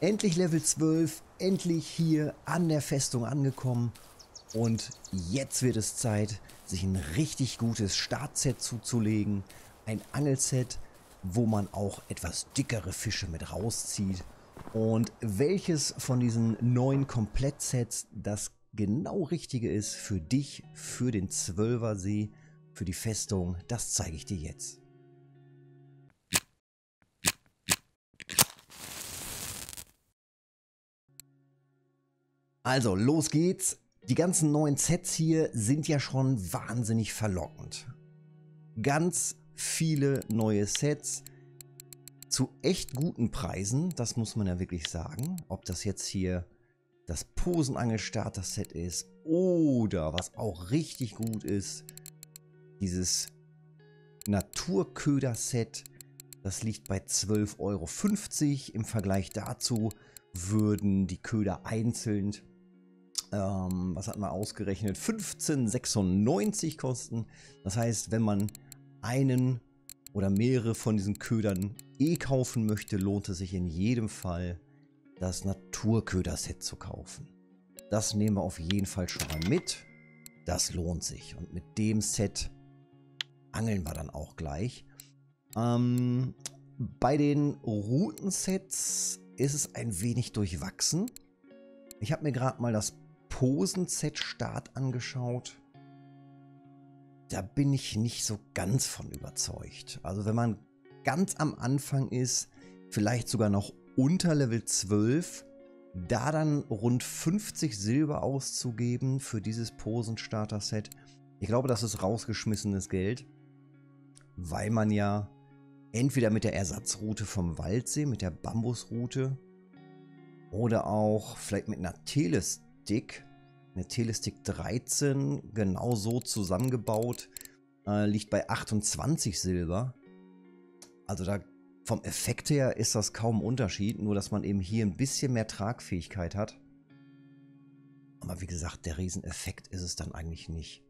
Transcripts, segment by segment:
Endlich Level 12, endlich hier an der Festung angekommen. Und jetzt wird es Zeit, sich ein richtig gutes Startset zuzulegen. Ein Angelset, wo man auch etwas dickere Fische mit rauszieht. Und welches von diesen neun Komplettsets das genau richtige ist für dich, für den Zwölfersee, für die Festung, das zeige ich dir jetzt. Also, los geht's. Die ganzen neuen Sets hier sind ja schon wahnsinnig verlockend. Ganz viele neue Sets zu echt guten Preisen, das muss man ja wirklich sagen. Ob das jetzt hier das Posenangel-Starter-Set ist oder was auch richtig gut ist, dieses Naturköder-Set, das liegt bei 12,50 Euro. Im Vergleich dazu würden die Köder einzeln ähm, was hat man ausgerechnet, 15,96 kosten. Das heißt, wenn man einen oder mehrere von diesen Ködern eh kaufen möchte, lohnt es sich in jedem Fall, das Naturköder-Set zu kaufen. Das nehmen wir auf jeden Fall schon mal mit. Das lohnt sich. Und mit dem Set angeln wir dann auch gleich. Ähm, bei den Routensets ist es ein wenig durchwachsen. Ich habe mir gerade mal das Posen-Set-Start angeschaut. Da bin ich nicht so ganz von überzeugt. Also wenn man ganz am Anfang ist, vielleicht sogar noch unter Level 12, da dann rund 50 Silber auszugeben für dieses Posen-Starter-Set, ich glaube, das ist rausgeschmissenes Geld, weil man ja entweder mit der Ersatzroute vom Waldsee, mit der Bambusroute oder auch vielleicht mit einer Telestick eine Telestick 13, genau so zusammengebaut, äh, liegt bei 28 Silber. Also da vom Effekt her ist das kaum Unterschied, nur dass man eben hier ein bisschen mehr Tragfähigkeit hat. Aber wie gesagt, der Rieseneffekt ist es dann eigentlich nicht.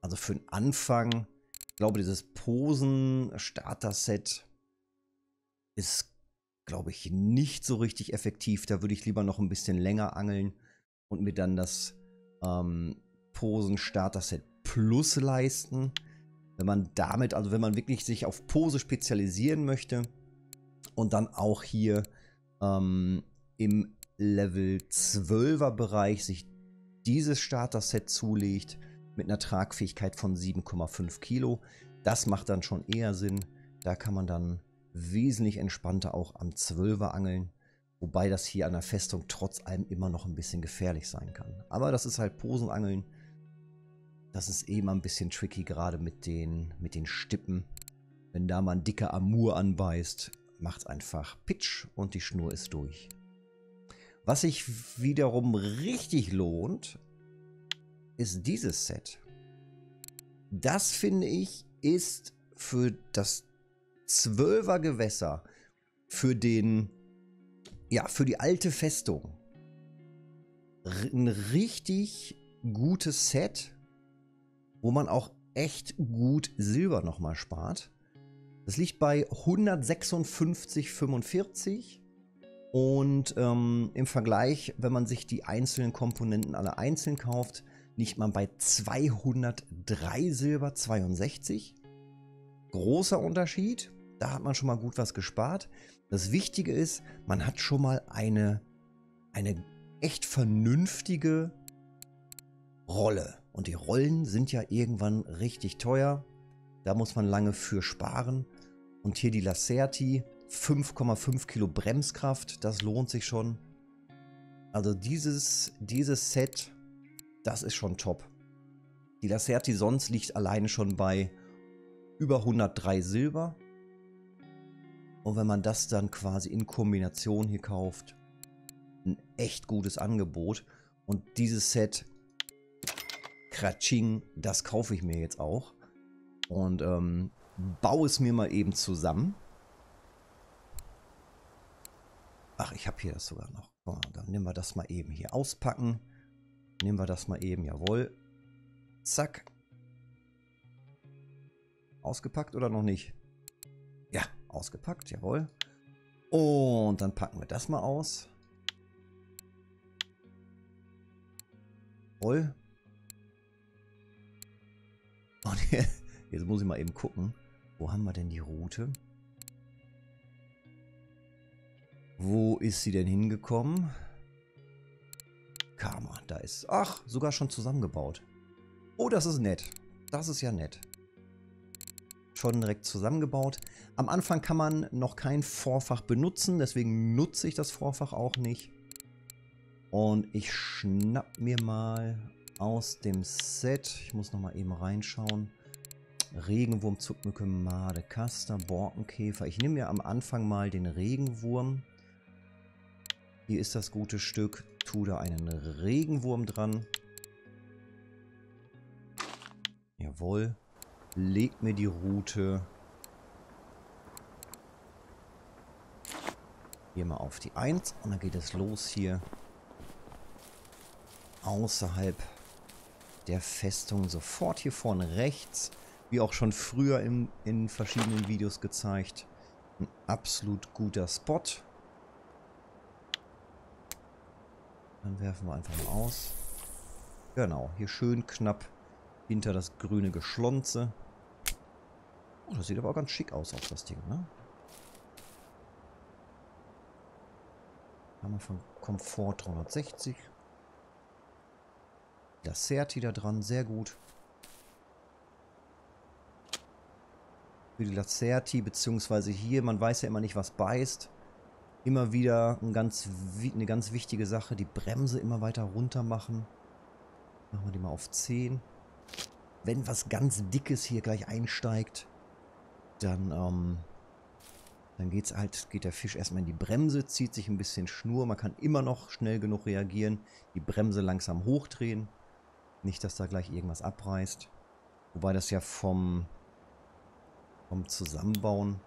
Also für den Anfang, ich glaube, dieses Posen-Starter-Set ist, glaube ich, nicht so richtig effektiv. Da würde ich lieber noch ein bisschen länger angeln und mir dann das ähm, Posen Starter Set Plus leisten. Wenn man damit, also wenn man wirklich sich auf Pose spezialisieren möchte und dann auch hier ähm, im Level 12er Bereich sich dieses Starter Set zulegt mit einer Tragfähigkeit von 7,5 Kilo, das macht dann schon eher Sinn. Da kann man dann wesentlich entspannter auch am 12er angeln. Wobei das hier an der Festung trotz allem immer noch ein bisschen gefährlich sein kann. Aber das ist halt Posenangeln. Das ist eh mal ein bisschen tricky, gerade mit den, mit den Stippen. Wenn da mal ein dicker Amur anbeißt, macht einfach Pitch und die Schnur ist durch. Was sich wiederum richtig lohnt, ist dieses Set. Das finde ich ist für das 12er Gewässer, für den ja, für die alte Festung. Ein richtig gutes Set, wo man auch echt gut Silber nochmal spart. Das liegt bei 156,45 und ähm, im Vergleich, wenn man sich die einzelnen Komponenten alle einzeln kauft, liegt man bei 203 Silber 62. Großer Unterschied, da hat man schon mal gut was gespart. Das Wichtige ist, man hat schon mal eine, eine echt vernünftige Rolle. Und die Rollen sind ja irgendwann richtig teuer. Da muss man lange für sparen. Und hier die Lacerti, 5,5 Kilo Bremskraft, das lohnt sich schon. Also dieses, dieses Set, das ist schon top. Die Lacerti sonst liegt alleine schon bei über 103 Silber. Und wenn man das dann quasi in Kombination hier kauft, ein echt gutes Angebot. Und dieses Set, Kratsching, das kaufe ich mir jetzt auch. Und ähm, baue es mir mal eben zusammen. Ach, ich habe hier das sogar noch. Oh, dann nehmen wir das mal eben hier auspacken. Nehmen wir das mal eben, jawohl. Zack. Ausgepackt oder noch nicht? Ausgepackt, jawohl. Und dann packen wir das mal aus. Voll. Und jetzt muss ich mal eben gucken. Wo haben wir denn die Route? Wo ist sie denn hingekommen? Karma, da ist... Ach, sogar schon zusammengebaut. Oh, das ist nett. Das ist ja nett. Schon direkt zusammengebaut. Am Anfang kann man noch kein Vorfach benutzen, deswegen nutze ich das Vorfach auch nicht. Und ich schnapp mir mal aus dem Set, ich muss noch mal eben reinschauen, Regenwurm, Zuckmücke, Made, Kaster, Borkenkäfer. Ich nehme mir am Anfang mal den Regenwurm. Hier ist das gute Stück. Tu da einen Regenwurm dran. Jawohl. Leg mir die Route hier mal auf die 1 und dann geht es los hier außerhalb der Festung sofort hier vorne rechts, wie auch schon früher in, in verschiedenen Videos gezeigt, ein absolut guter Spot. Dann werfen wir einfach mal aus. Genau, hier schön knapp hinter das grüne Geschlonze. Oh, das sieht aber auch ganz schick aus auf das Ding, ne? Haben wir von Komfort 360. Lacerti da dran, sehr gut. Für die Lacerti, beziehungsweise hier, man weiß ja immer nicht, was beißt. Immer wieder ein ganz, eine ganz wichtige Sache, die Bremse immer weiter runter machen. Machen wir die mal auf 10. Wenn was ganz Dickes hier gleich einsteigt, dann, ähm, dann geht's halt, geht der Fisch erstmal in die Bremse, zieht sich ein bisschen Schnur. Man kann immer noch schnell genug reagieren, die Bremse langsam hochdrehen. Nicht, dass da gleich irgendwas abreißt. Wobei das ja vom, vom Zusammenbauen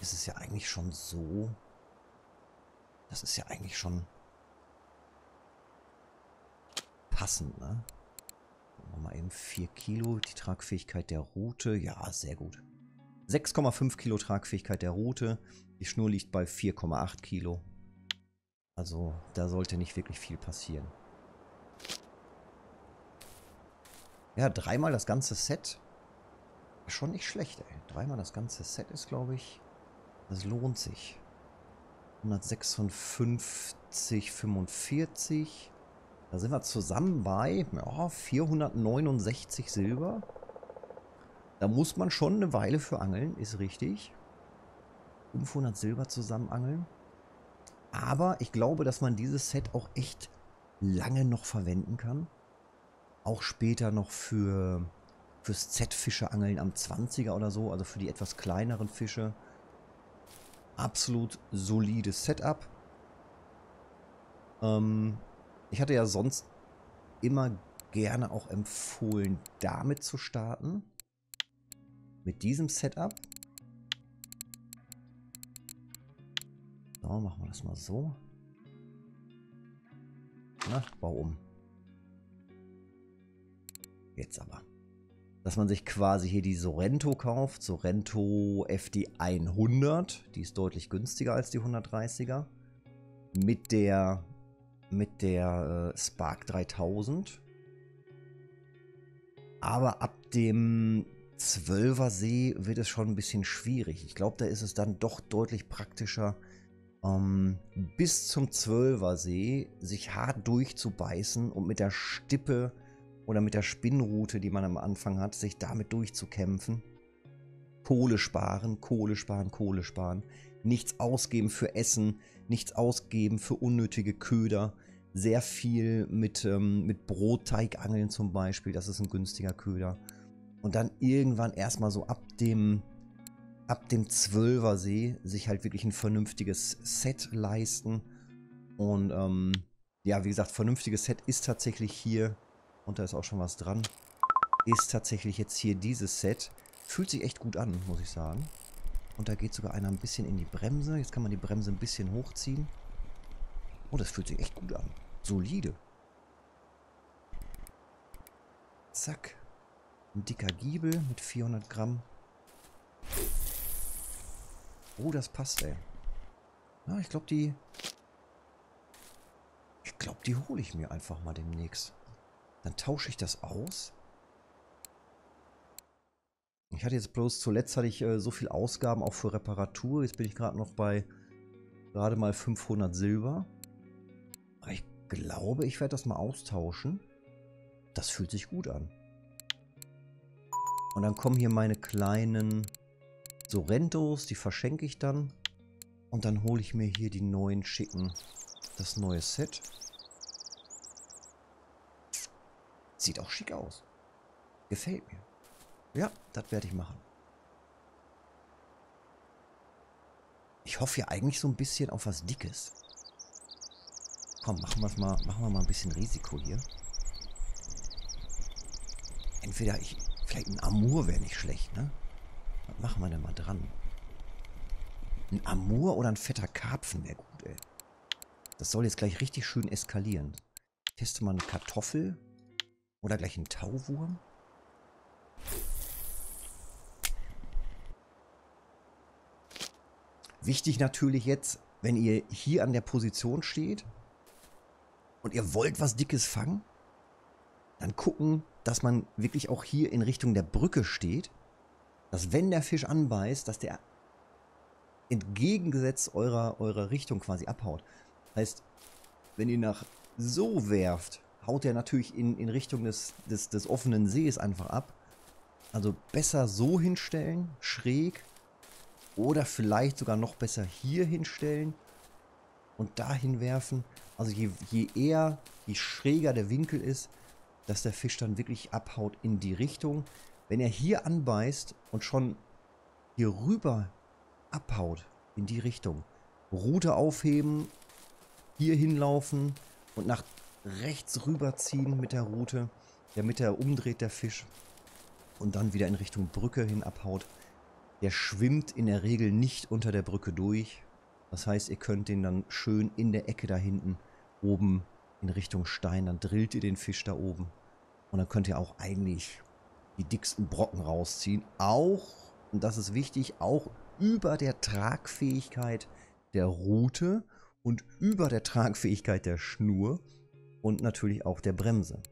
ist es ja eigentlich schon so. Das ist ja eigentlich schon passend, ne? Mal eben 4 Kilo. Die Tragfähigkeit der Route. Ja, sehr gut. 6,5 Kilo Tragfähigkeit der Route. Die Schnur liegt bei 4,8 Kilo. Also da sollte nicht wirklich viel passieren. Ja, dreimal das ganze Set. Schon nicht schlecht, ey. Dreimal das ganze Set ist, glaube ich, das lohnt sich. 156, 45. Da sind wir zusammen bei ja, 469 Silber. Da muss man schon eine Weile für angeln, ist richtig. 500 Silber zusammen angeln. Aber ich glaube, dass man dieses Set auch echt lange noch verwenden kann. Auch später noch für fürs Z-Fische angeln am 20er oder so, also für die etwas kleineren Fische. Absolut solides Setup. Ähm, ich hatte ja sonst immer gerne auch empfohlen, damit zu starten. Mit diesem Setup. So, machen wir das mal so. Na, bau um. Jetzt aber. Dass man sich quasi hier die Sorrento kauft. Sorrento FD 100. Die ist deutlich günstiger als die 130er. Mit der, mit der äh, Spark 3000. Aber ab dem 12er See wird es schon ein bisschen schwierig. Ich glaube, da ist es dann doch deutlich praktischer, ähm, bis zum 12er See sich hart durchzubeißen und mit der Stippe oder mit der Spinnroute, die man am Anfang hat, sich damit durchzukämpfen. Kohle sparen, Kohle sparen, Kohle sparen. Nichts ausgeben für Essen, nichts ausgeben für unnötige Köder. Sehr viel mit, ähm, mit Brotteig angeln zum Beispiel, das ist ein günstiger Köder. Und dann irgendwann erstmal so ab dem, ab dem 12er See sich halt wirklich ein vernünftiges Set leisten. Und ähm, ja, wie gesagt, vernünftiges Set ist tatsächlich hier und da ist auch schon was dran. Ist tatsächlich jetzt hier dieses Set. Fühlt sich echt gut an, muss ich sagen. Und da geht sogar einer ein bisschen in die Bremse. Jetzt kann man die Bremse ein bisschen hochziehen. Oh, das fühlt sich echt gut an. Solide. Zack. Ein dicker Giebel mit 400 Gramm. Oh, das passt, ey. Ja, ich glaube, die... Ich glaube, die hole ich mir einfach mal demnächst. Dann tausche ich das aus. Ich hatte jetzt bloß, zuletzt hatte ich äh, so viel Ausgaben auch für Reparatur. Jetzt bin ich gerade noch bei gerade mal 500 Silber. Aber ich glaube, ich werde das mal austauschen. Das fühlt sich gut an. Und dann kommen hier meine kleinen Sorrentos, die verschenke ich dann. Und dann hole ich mir hier die neuen schicken, das neue Set. Sieht auch schick aus. Gefällt mir. Ja, das werde ich machen. Ich hoffe ja eigentlich so ein bisschen auf was Dickes. Komm, machen, wir's mal, machen wir mal ein bisschen Risiko hier. Entweder ich... Vielleicht ein Amur wäre nicht schlecht, ne? Was machen wir denn mal dran? Ein Amur oder ein fetter Karpfen wäre gut, ey. Das soll jetzt gleich richtig schön eskalieren. Ich teste mal eine Kartoffel. Oder gleich ein Tauwurm. Wichtig natürlich jetzt, wenn ihr hier an der Position steht und ihr wollt was Dickes fangen, dann gucken, dass man wirklich auch hier in Richtung der Brücke steht, dass wenn der Fisch anbeißt, dass der entgegengesetzt eurer, eurer Richtung quasi abhaut. Heißt, wenn ihr nach so werft, haut er natürlich in, in Richtung des, des, des offenen Sees einfach ab. Also besser so hinstellen, schräg, oder vielleicht sogar noch besser hier hinstellen und dahin werfen. Also je, je eher, je schräger der Winkel ist, dass der Fisch dann wirklich abhaut in die Richtung. Wenn er hier anbeißt und schon hier rüber abhaut in die Richtung, Route aufheben, hier hinlaufen und nach rechts rüberziehen mit der Route, damit er umdreht, der Fisch, und dann wieder in Richtung Brücke hin abhaut, der schwimmt in der Regel nicht unter der Brücke durch. Das heißt, ihr könnt den dann schön in der Ecke da hinten oben in Richtung Stein, dann drillt ihr den Fisch da oben. Und dann könnt ihr auch eigentlich die dicksten Brocken rausziehen. Auch, und das ist wichtig, auch über der Tragfähigkeit der Rute und über der Tragfähigkeit der Schnur und natürlich auch der Bremse.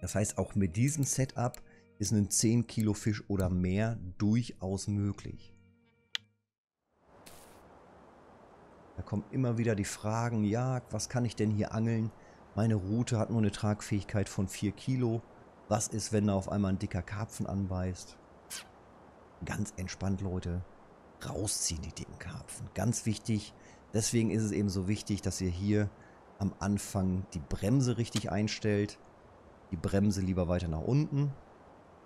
Das heißt, auch mit diesem Setup ist ein 10 Kilo Fisch oder mehr durchaus möglich. Da kommen immer wieder die Fragen, ja, was kann ich denn hier angeln? Meine Route hat nur eine Tragfähigkeit von 4 Kilo. Was ist, wenn da auf einmal ein dicker Karpfen anbeißt? Ganz entspannt, Leute. Rausziehen die dicken Karpfen. Ganz wichtig. Deswegen ist es eben so wichtig, dass ihr hier am Anfang die Bremse richtig einstellt. Die Bremse lieber weiter nach unten.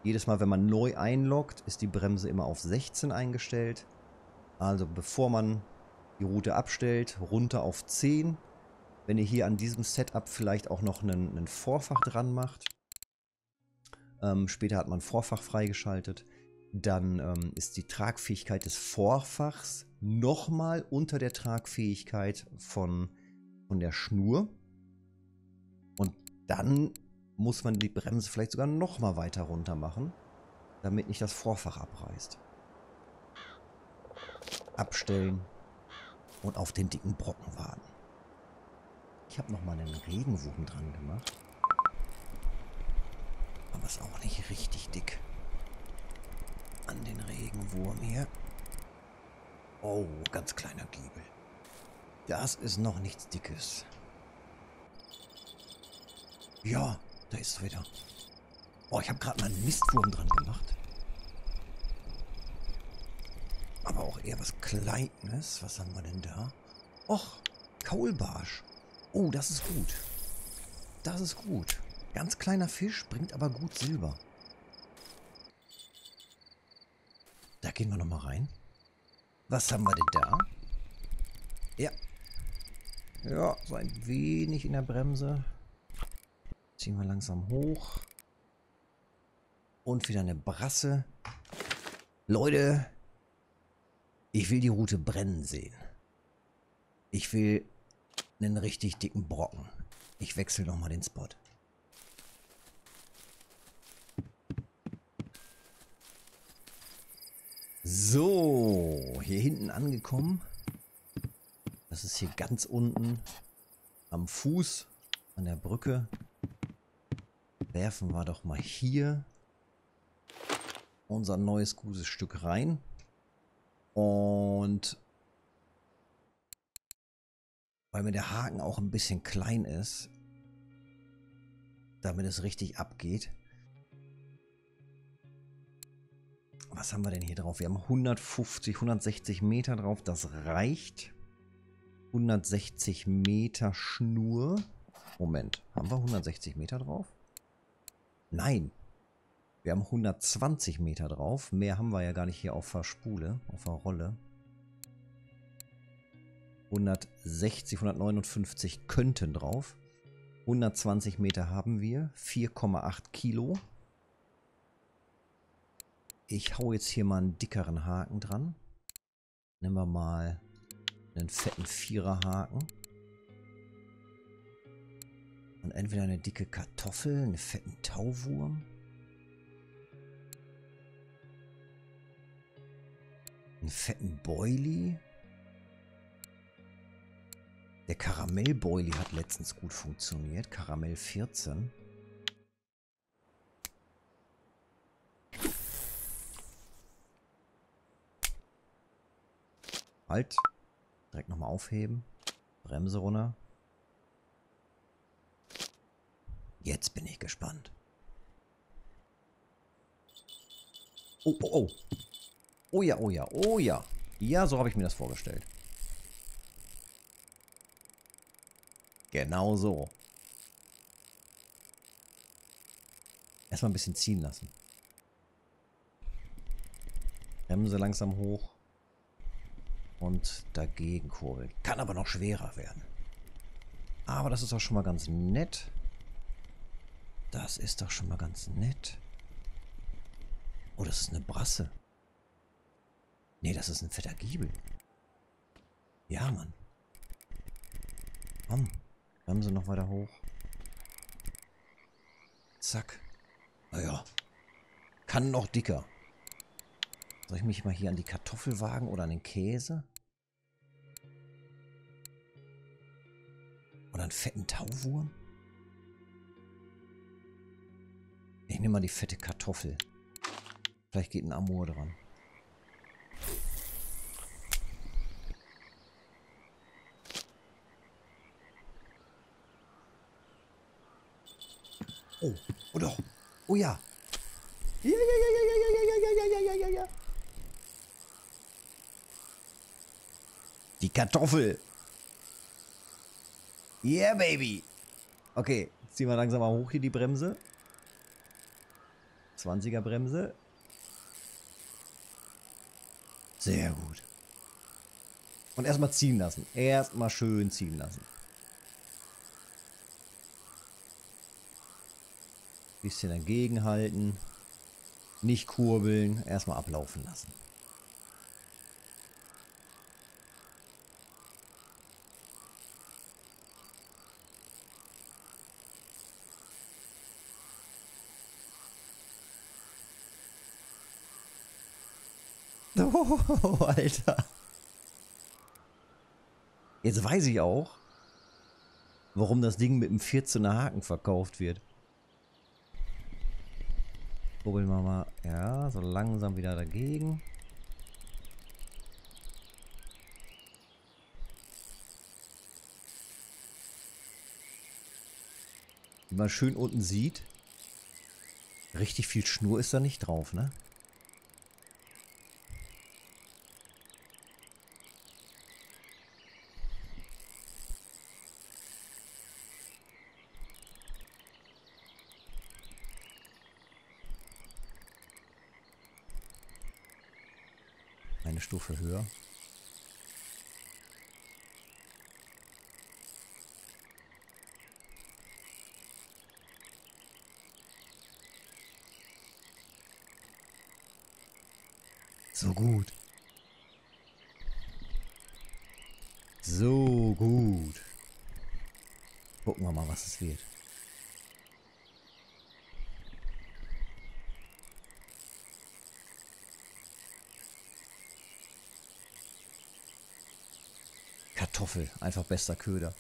Jedes Mal, wenn man neu einloggt, ist die Bremse immer auf 16 eingestellt. Also bevor man die Route abstellt, runter auf 10. Wenn ihr hier an diesem Setup vielleicht auch noch einen, einen Vorfach dran macht, ähm, später hat man Vorfach freigeschaltet, dann ähm, ist die Tragfähigkeit des Vorfachs nochmal unter der Tragfähigkeit von, von der Schnur. Und dann muss man die Bremse vielleicht sogar noch mal weiter runter machen, damit nicht das Vorfach abreißt. Abstellen und auf den dicken Brocken warten. Ich habe noch mal einen Regenwurm dran gemacht. Aber ist auch nicht richtig dick. An den Regenwurm hier. Oh, ganz kleiner Giebel. Das ist noch nichts Dickes. Ja, da ist wieder. Oh, ich habe gerade mal einen Mistwurm dran gemacht. Aber auch eher was Kleines. Was haben wir denn da? Och, Kaulbarsch. Oh, das ist gut. Das ist gut. Ganz kleiner Fisch, bringt aber gut Silber. Da gehen wir nochmal rein. Was haben wir denn da? Ja. Ja, so ein wenig in der Bremse. Ziehen wir langsam hoch. Und wieder eine Brasse. Leute, ich will die Route brennen sehen. Ich will einen richtig dicken Brocken. Ich wechsle nochmal den Spot. So, hier hinten angekommen. Das ist hier ganz unten am Fuß an der Brücke. Werfen wir doch mal hier unser neues gutes Stück rein. Und weil mir der Haken auch ein bisschen klein ist, damit es richtig abgeht. Was haben wir denn hier drauf? Wir haben 150, 160 Meter drauf. Das reicht. 160 Meter Schnur. Moment, haben wir 160 Meter drauf? Nein. Wir haben 120 Meter drauf. Mehr haben wir ja gar nicht hier auf der Spule, auf der Rolle. 160, 159 könnten drauf. 120 Meter haben wir. 4,8 Kilo. Ich hau jetzt hier mal einen dickeren Haken dran. Nehmen wir mal einen fetten Viererhaken. Und entweder eine dicke Kartoffel, einen fetten Tauwurm. Einen fetten Boilie. Der Karamellboilie hat letztens gut funktioniert. Karamell 14. Halt. Direkt nochmal aufheben. Bremse runter. Jetzt bin ich gespannt. Oh, oh, oh. Oh ja, oh ja, oh ja. Ja, so habe ich mir das vorgestellt. Genau so. Erstmal ein bisschen ziehen lassen. Bremse langsam hoch. Und dagegen kurbeln. Kann aber noch schwerer werden. Aber das ist auch schon mal ganz nett. Das ist doch schon mal ganz nett. Oh, das ist eine Brasse. Nee, das ist ein fetter Giebel. Ja, Mann. Komm. Bremse noch weiter hoch. Zack. Naja. Kann noch dicker. Soll ich mich mal hier an die Kartoffel wagen oder an den Käse? Oder einen fetten Tauwurm? Ich nehme mal die fette Kartoffel. Vielleicht geht ein Amor dran. Oh, oh doch. Oh ja. Ja, ja, ja, ja, ja, ja, ja, ja, ja, ja. Die Kartoffel. Yeah, baby. Okay, ziehen wir langsam mal hoch hier die Bremse. 20er Bremse. Sehr gut. Und erstmal ziehen lassen. Erstmal schön ziehen lassen. Bisschen dagegen halten. Nicht kurbeln. Erstmal ablaufen lassen. Oh, Alter. Jetzt weiß ich auch, warum das Ding mit einem 14er Haken verkauft wird. Kurbeln wir mal, ja, so langsam wieder dagegen. Wie man schön unten sieht, richtig viel Schnur ist da nicht drauf, ne? Eine Stufe höher. So gut. So gut. Gucken wir mal, was es wird. Kartoffel, einfach bester Köder.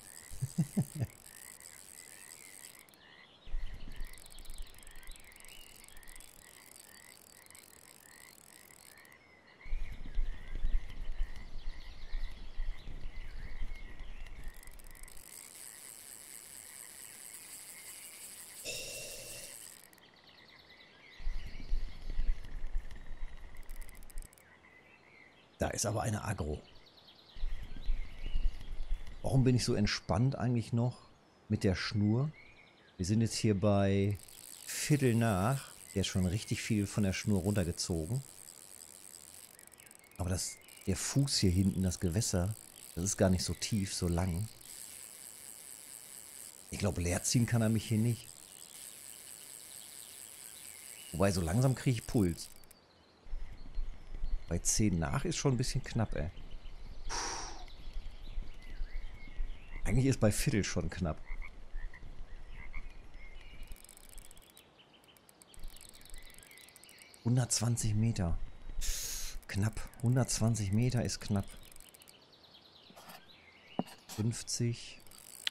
Da ist aber eine Agro. Warum bin ich so entspannt eigentlich noch mit der Schnur? Wir sind jetzt hier bei Viertel nach. Der ist schon richtig viel von der Schnur runtergezogen. Aber das, der Fuß hier hinten, das Gewässer, das ist gar nicht so tief, so lang. Ich glaube, leerziehen kann er mich hier nicht. Wobei, so langsam kriege ich Puls. Bei 10 nach ist schon ein bisschen knapp, ey. Eigentlich ist bei Viertel schon knapp. Hundertzwanzig Meter. Knapp. 120 Meter ist knapp. 50.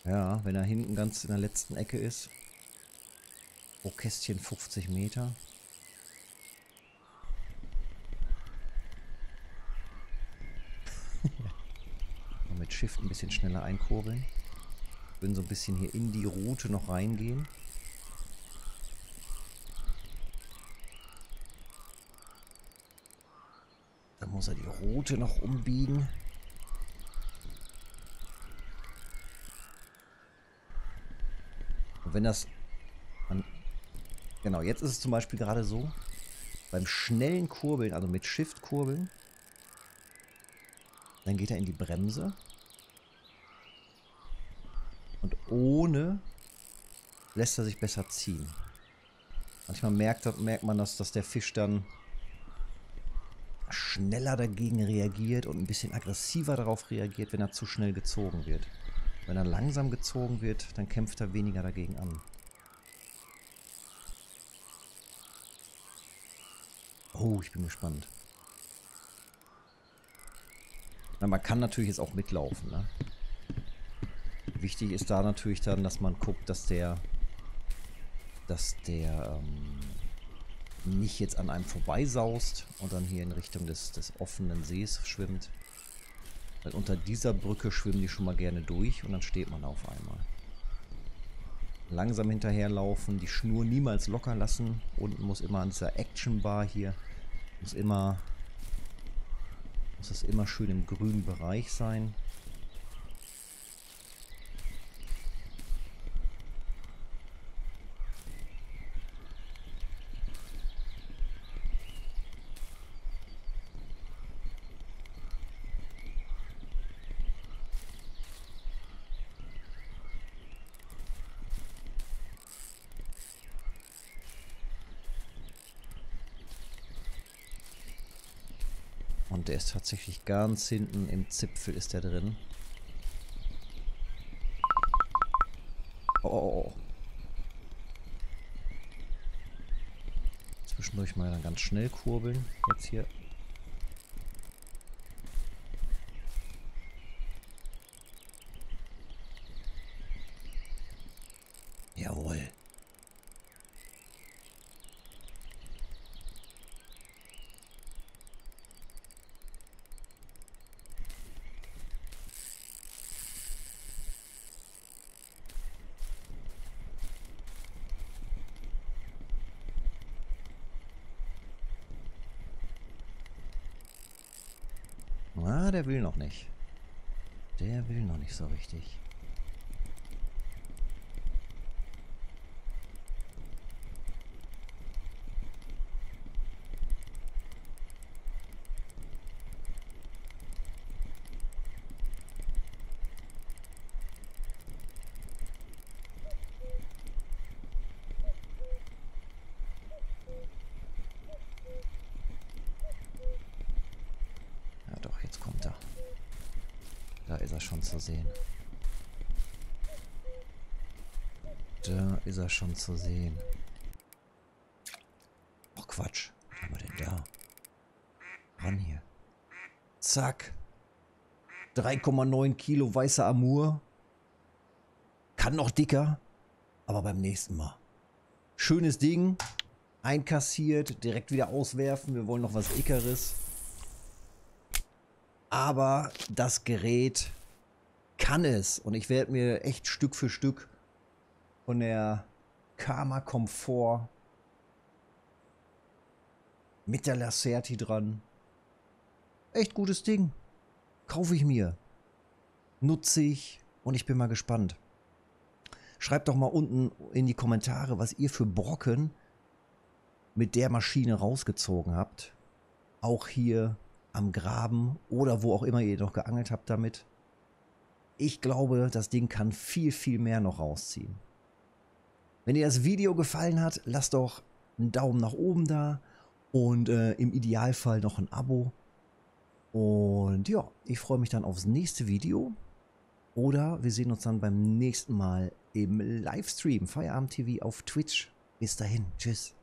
Ja, wenn er hinten ganz in der letzten Ecke ist. Pro Kästchen 50 Meter. mit Shift ein bisschen schneller einkurbeln. Würden so ein bisschen hier in die Route noch reingehen. Dann muss er die Route noch umbiegen. Und wenn das... Man, genau, jetzt ist es zum Beispiel gerade so, beim schnellen Kurbeln, also mit Shift kurbeln, dann geht er in die Bremse. Und ohne lässt er sich besser ziehen. Manchmal merkt, merkt man, dass, dass der Fisch dann schneller dagegen reagiert und ein bisschen aggressiver darauf reagiert, wenn er zu schnell gezogen wird. Wenn er langsam gezogen wird, dann kämpft er weniger dagegen an. Oh, ich bin gespannt. Na, man kann natürlich jetzt auch mitlaufen. Ne? Wichtig ist da natürlich dann, dass man guckt, dass der, dass der ähm, nicht jetzt an einem vorbeisaust und dann hier in Richtung des, des offenen Sees schwimmt. Weil unter dieser Brücke schwimmen die schon mal gerne durch und dann steht man auf einmal. Langsam hinterherlaufen, die Schnur niemals locker lassen. Unten muss immer an dieser Action Bar hier, muss immer muss es immer schön im grünen Bereich sein. Und der ist tatsächlich ganz hinten im Zipfel ist der drin. Oh. oh, oh. Zwischendurch mal dann ganz schnell kurbeln. Jetzt hier Ah, der will noch nicht. Der will noch nicht so richtig. Schon zu sehen. Da ist er schon zu sehen. Ach Quatsch. Was haben wir denn da? Ran hier. Zack. 3,9 Kilo weißer Amur. Kann noch dicker, aber beim nächsten Mal. Schönes Ding. Einkassiert, direkt wieder auswerfen. Wir wollen noch was Dickeres. Aber das Gerät kann es. Und ich werde mir echt Stück für Stück von der Karma Komfort mit der Lacerti dran. Echt gutes Ding. Kaufe ich mir. Nutze ich und ich bin mal gespannt. Schreibt doch mal unten in die Kommentare, was ihr für Brocken mit der Maschine rausgezogen habt. Auch hier am Graben oder wo auch immer ihr noch geangelt habt damit. Ich glaube, das Ding kann viel, viel mehr noch rausziehen. Wenn dir das Video gefallen hat, lasst doch einen Daumen nach oben da und äh, im Idealfall noch ein Abo. Und ja, ich freue mich dann aufs nächste Video. Oder wir sehen uns dann beim nächsten Mal im Livestream Feierabend TV auf Twitch. Bis dahin, tschüss.